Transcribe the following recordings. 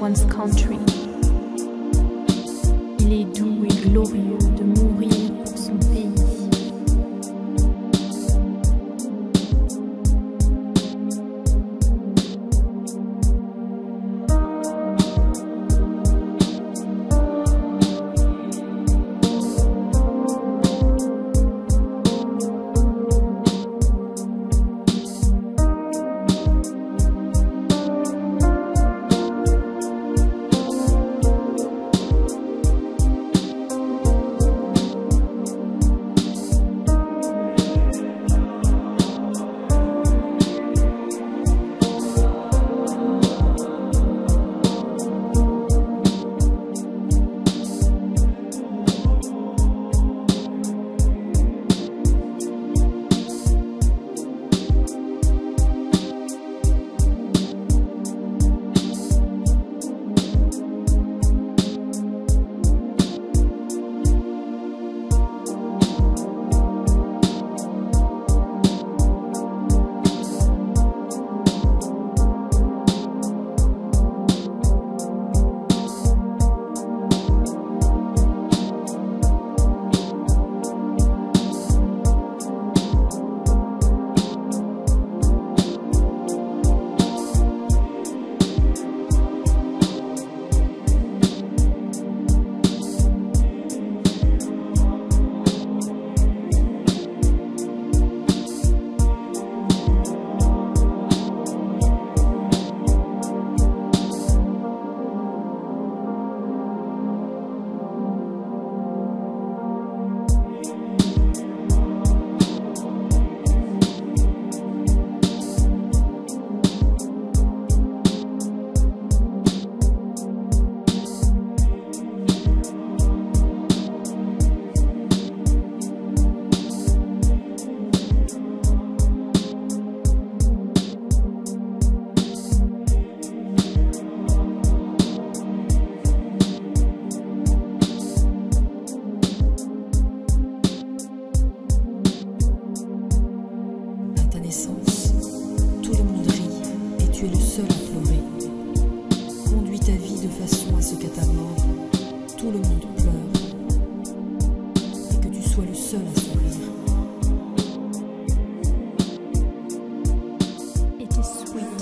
one's country. Sweet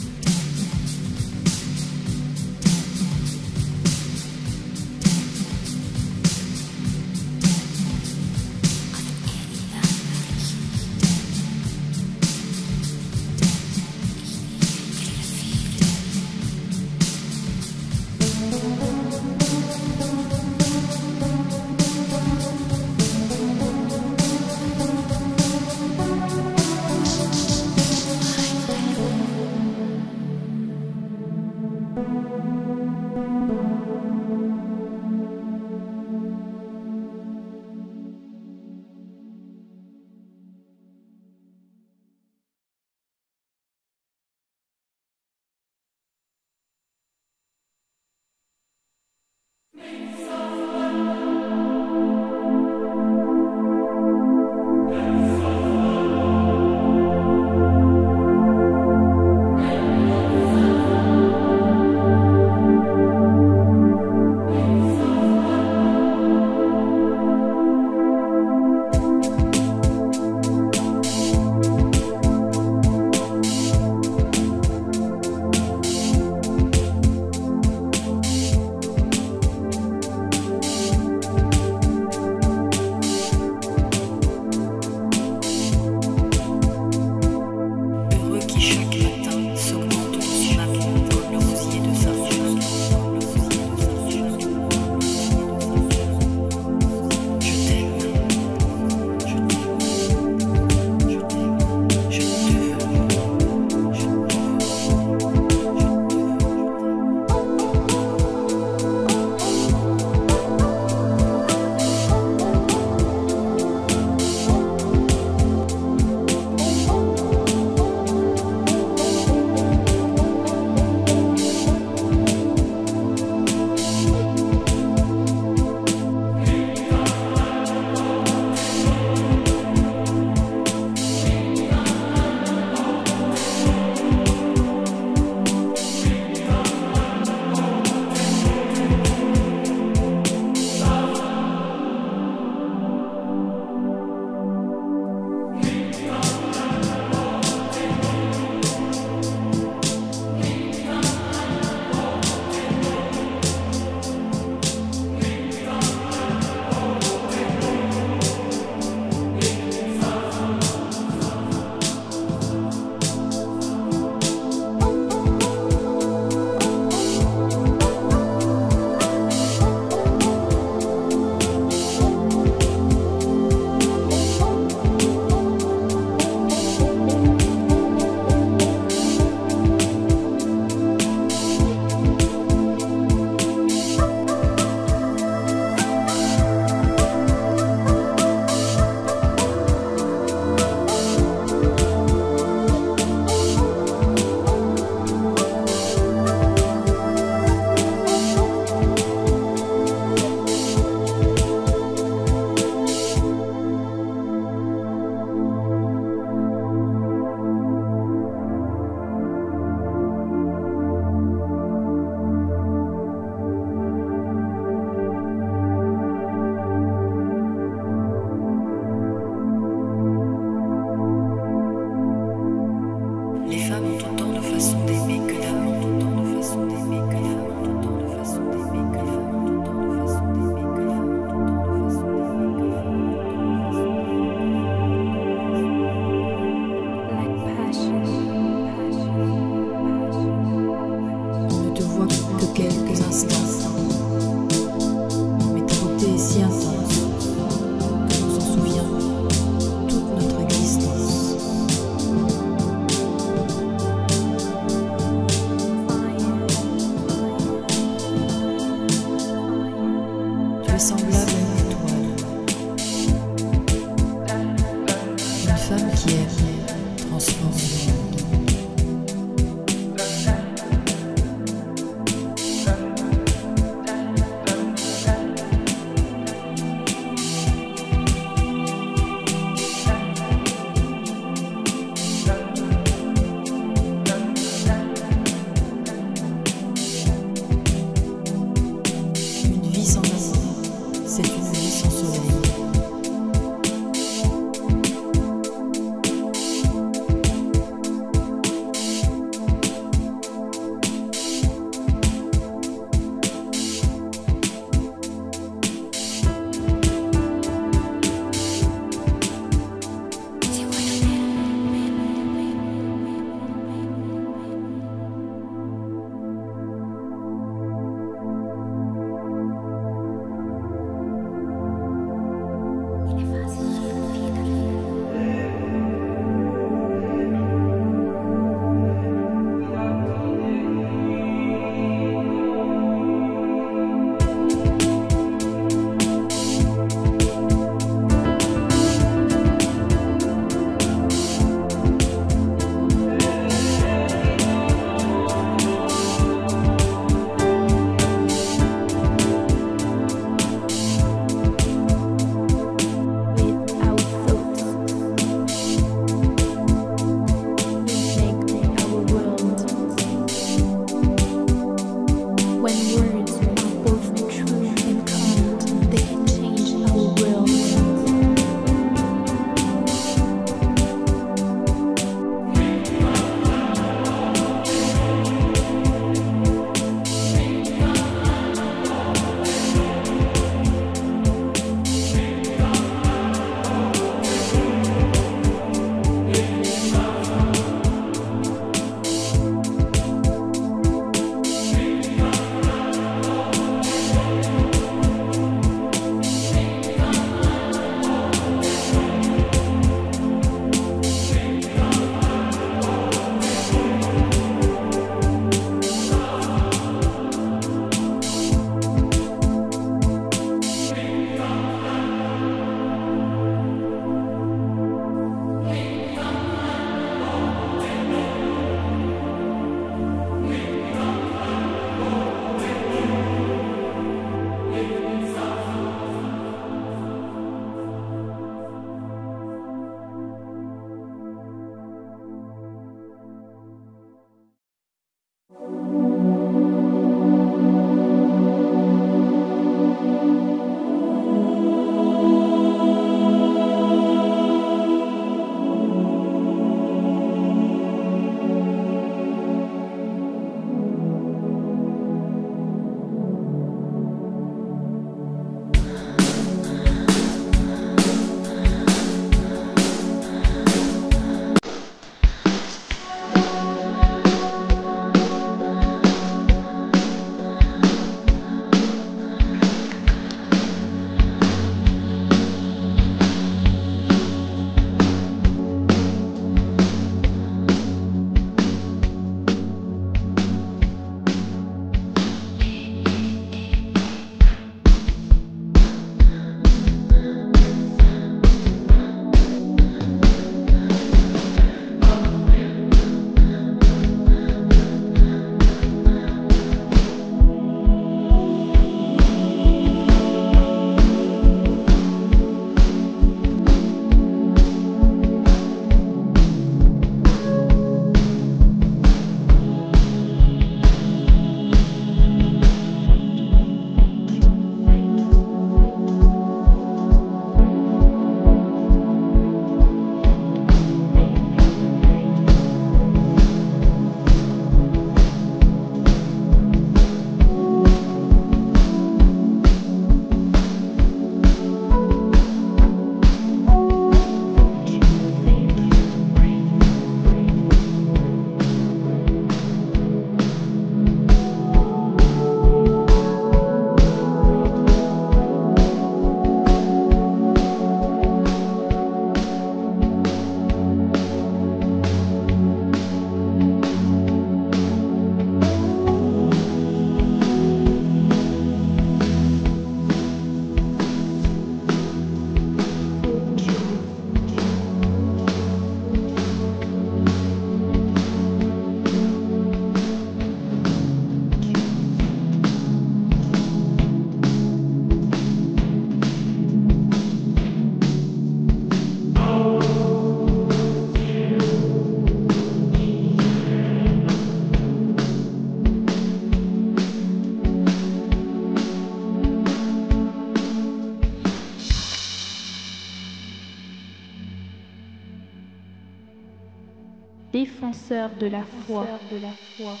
défenseur de la foi,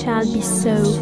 Shall be so.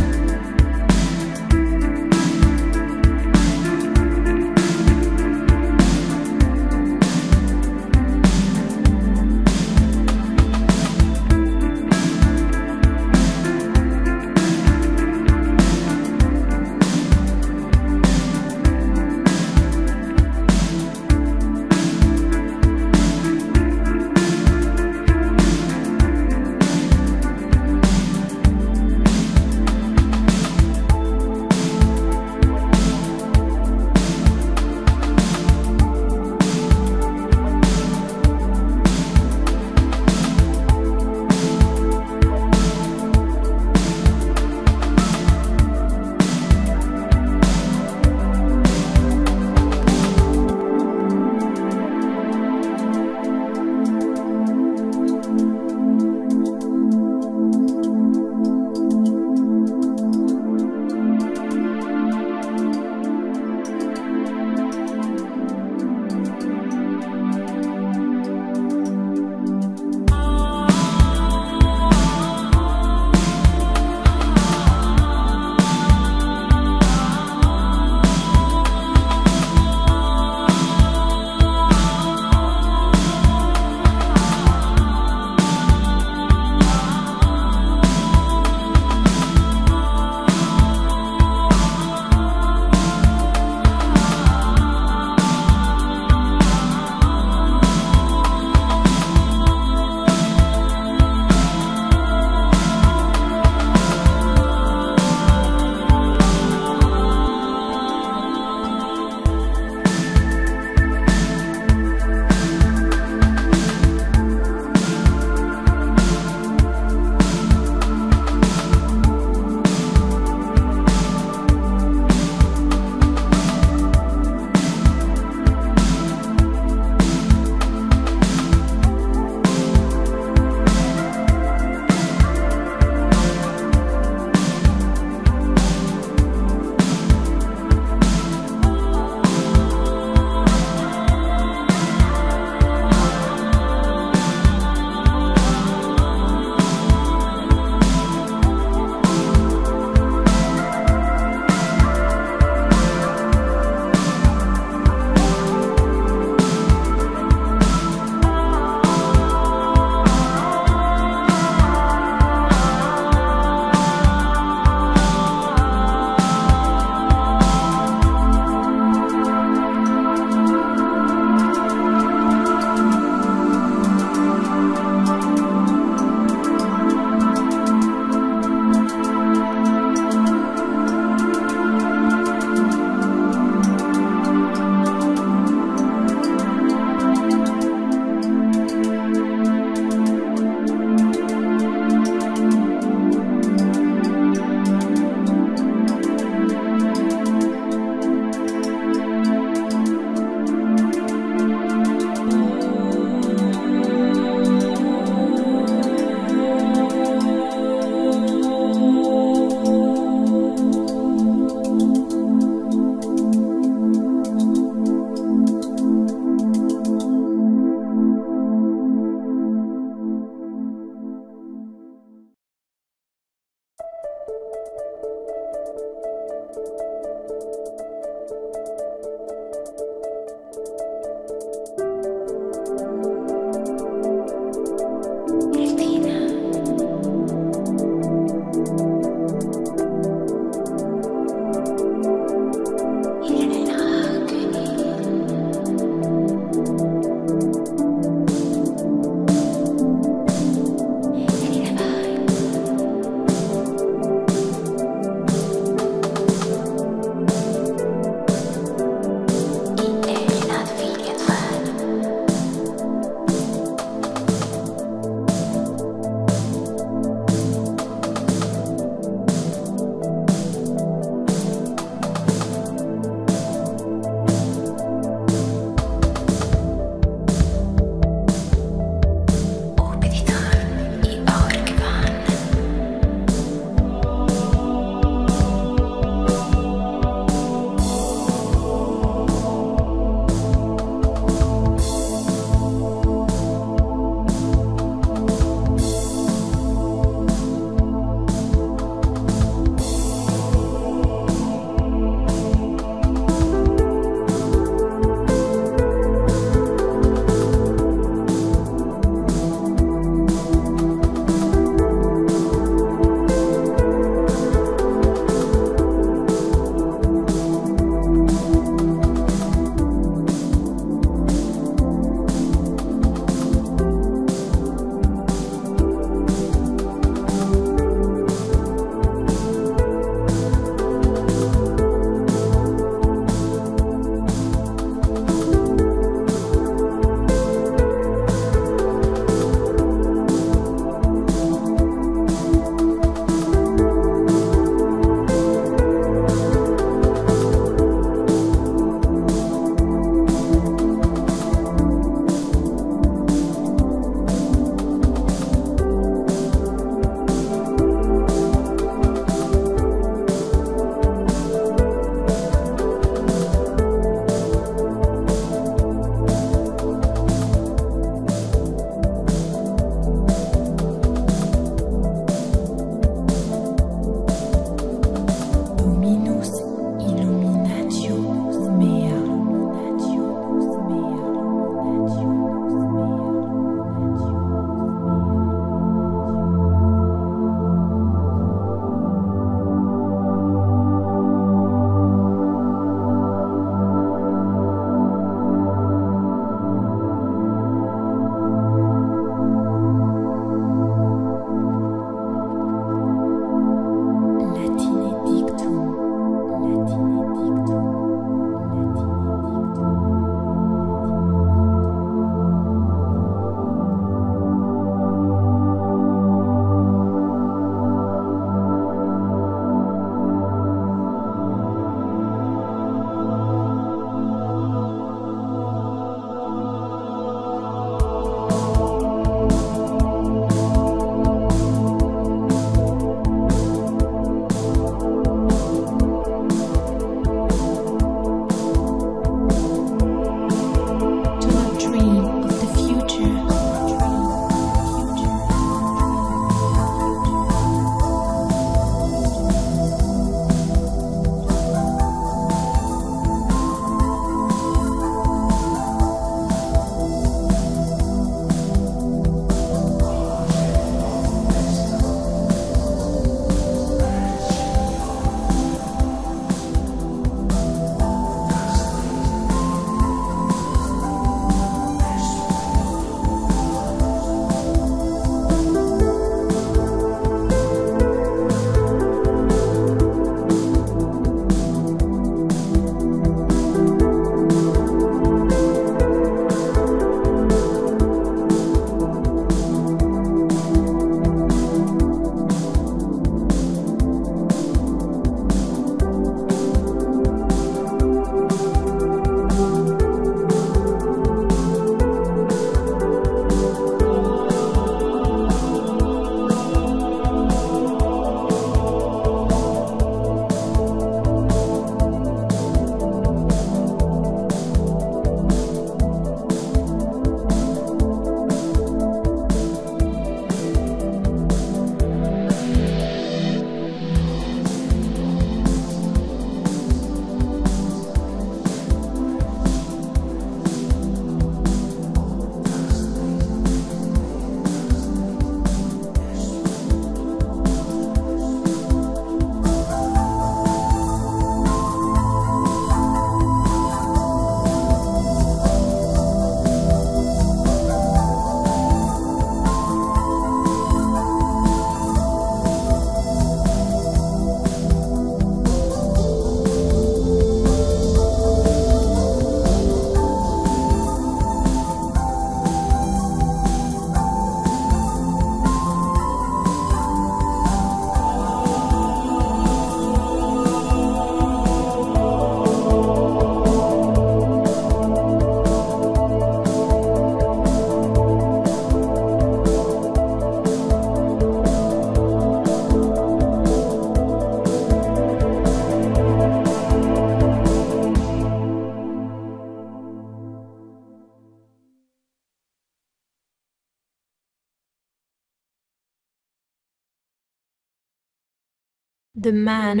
the man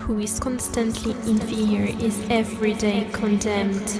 who is constantly in fear is every day condemned.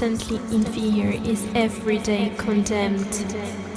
constantly inferior is every day condemned.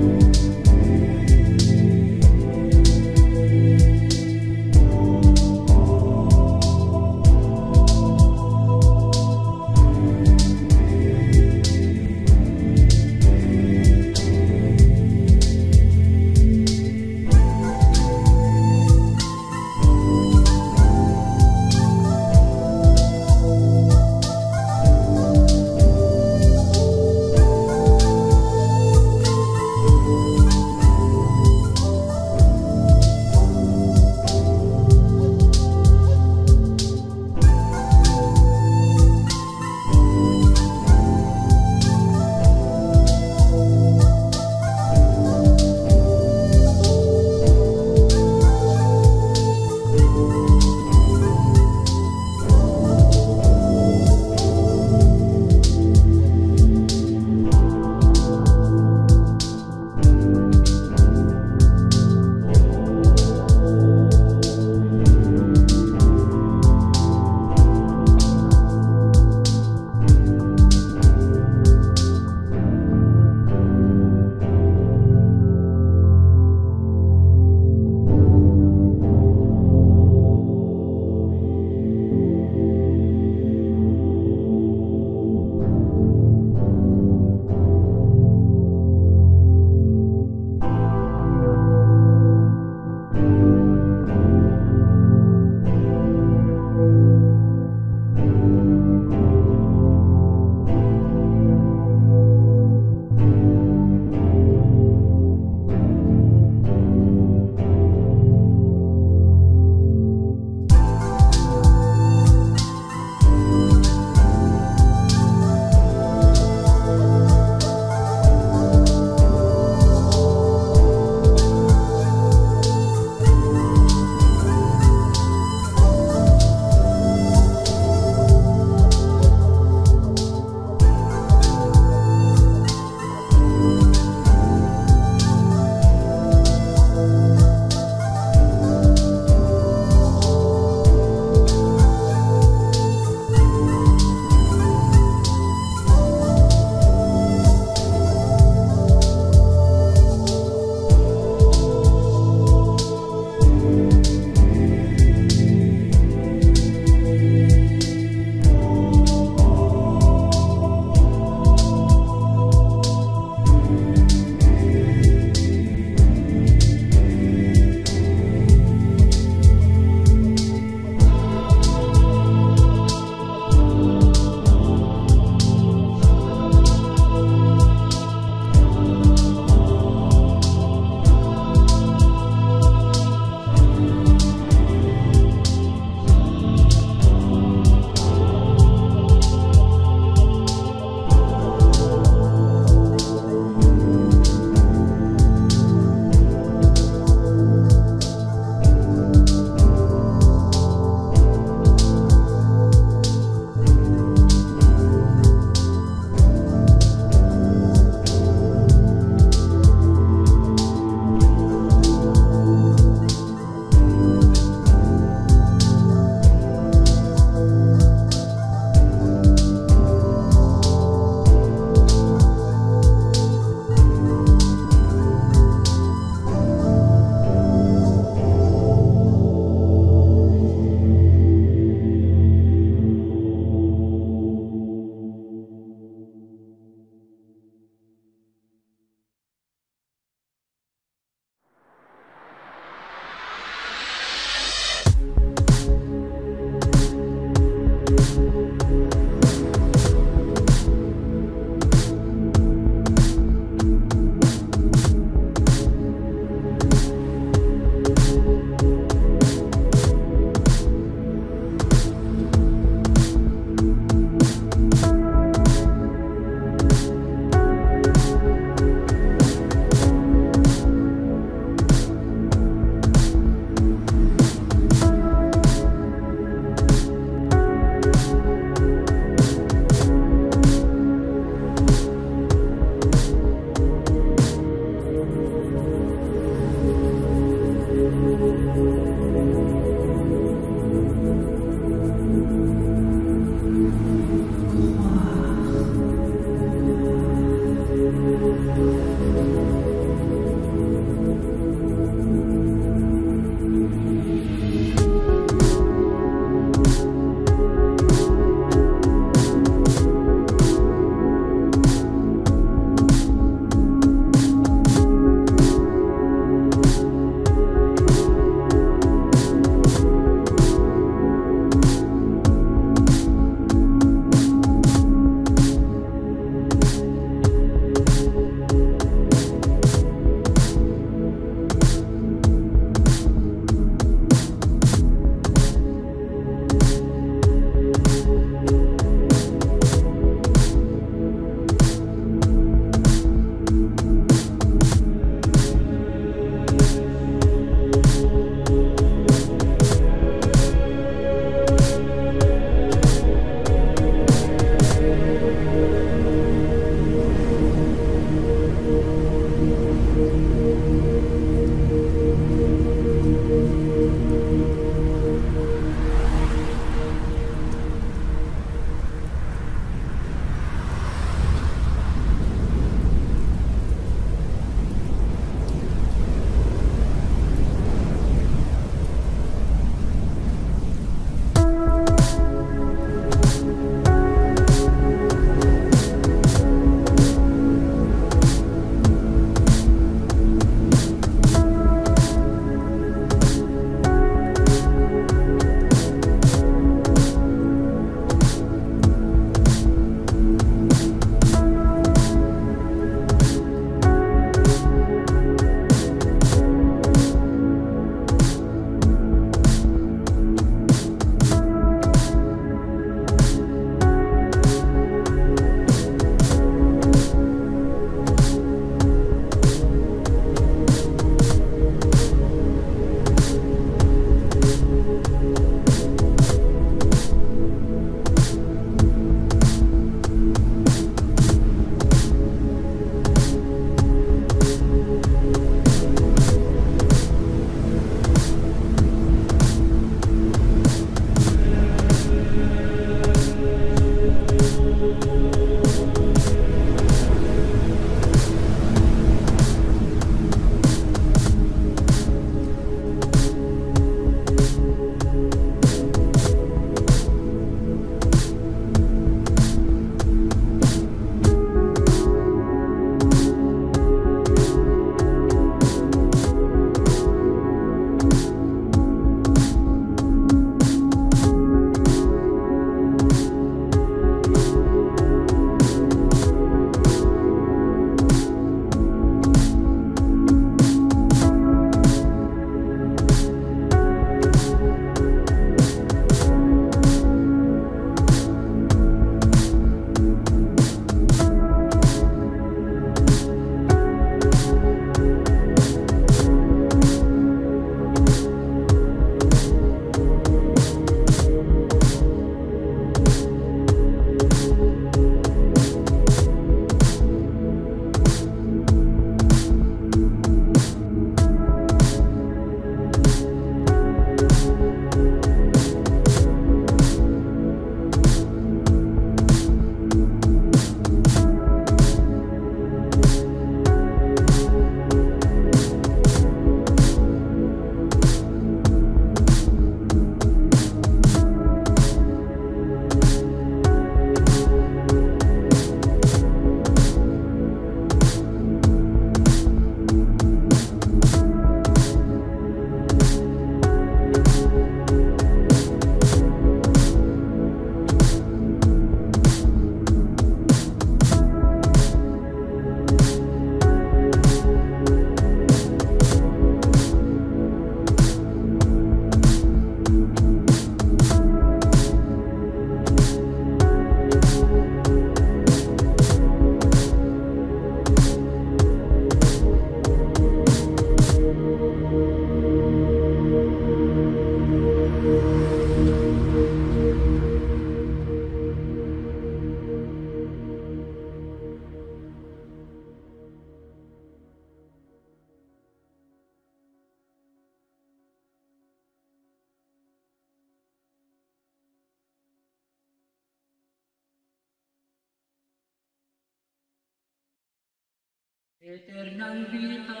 Eternam vita